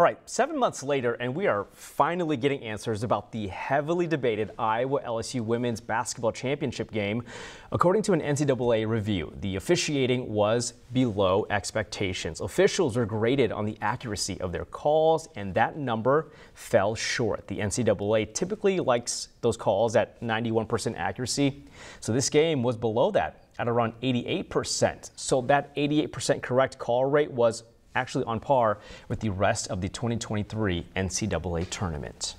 All right, seven months later, and we are finally getting answers about the heavily debated Iowa LSU women's basketball championship game. According to an NCAA review, the officiating was below expectations. Officials were graded on the accuracy of their calls, and that number fell short. The NCAA typically likes those calls at 91% accuracy, so this game was below that at around 88%. So that 88% correct call rate was actually on par with the rest of the 2023 NCAA tournament.